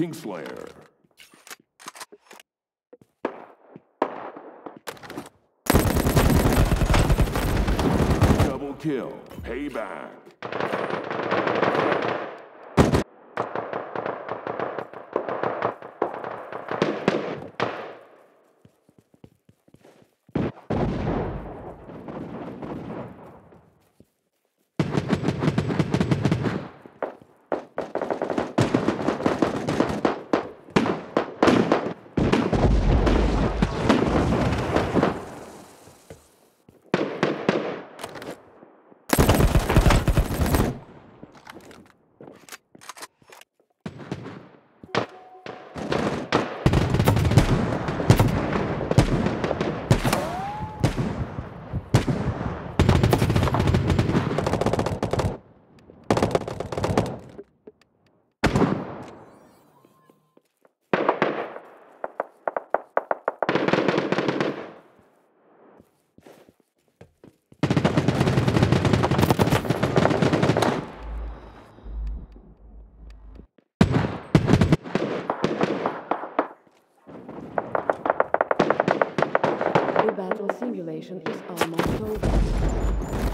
Kingslayer. Double kill. Payback. The battle simulation is almost over.